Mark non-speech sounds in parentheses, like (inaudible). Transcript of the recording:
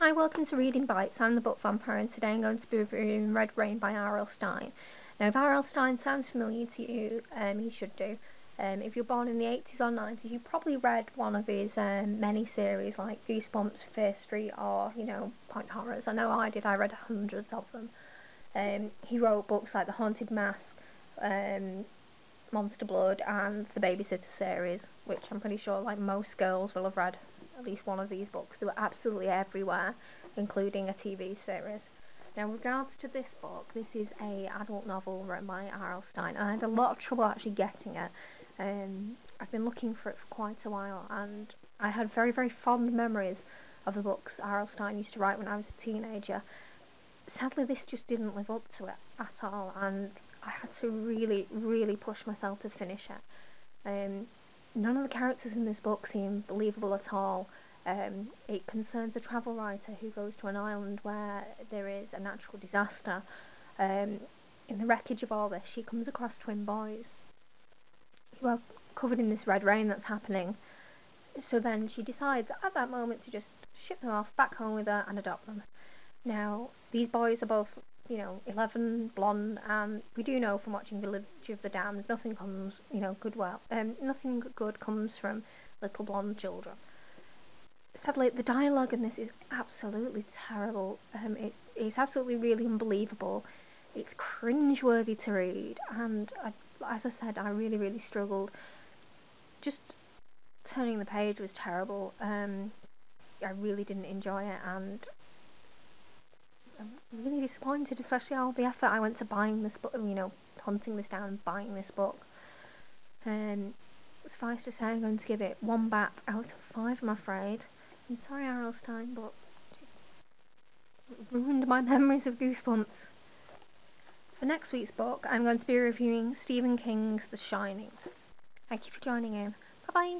Hi, welcome to Reading Bites. I'm the book vampire and today I'm going to be reviewing Red Rain by R.L. Stine. Now, if R.L. Stine sounds familiar to you, um, he should do. Um, if you're born in the 80s or 90s, you probably read one of his um, many series like Goosebumps, Fear Street, or, you know, Point Horrors. I know I did, I read hundreds of them. Um, he wrote books like The Haunted Mask, um, Monster Blood, and the Babysitter series, which I'm pretty sure like most girls will have read at least one of these books. They were absolutely everywhere, including a TV series. Now, in regards to this book, this is a adult novel written by R.L. Stine, and I had a lot of trouble actually getting it. Um, I've been looking for it for quite a while, and I had very, very fond memories of the books R.L. Stine used to write when I was a teenager. Sadly, this just didn't live up to it at all, and I had to really, really push myself to finish it. Um, none of the characters in this book seem believable at all. Um, it concerns a travel writer who goes to an island where there is a natural disaster. Um, in the wreckage of all this, she comes across twin boys who are covered in this red rain that's happening. So then she decides at that moment to just ship them off back home with her and adopt them. Now, these boys are both you know, 11, blonde, and we do know from watching Village of the Damned, nothing comes, you know, good well, um, nothing good comes from little blonde children. Sadly, the dialogue in this is absolutely terrible. Um, it, it's absolutely really unbelievable. It's cringe-worthy to read, and I, as I said, I really, really struggled. Just turning the page was terrible. Um, I really didn't enjoy it, and I'm really disappointed, especially all the effort I went to buying this book, you know, hunting this down and buying this book. And suffice to say, I'm going to give it one bat out of five, I'm afraid. I'm sorry, R.L. Stine, but ruined my (laughs) memories of Goosebumps. For next week's book, I'm going to be reviewing Stephen King's The Shining. Thank you for joining in. Bye bye.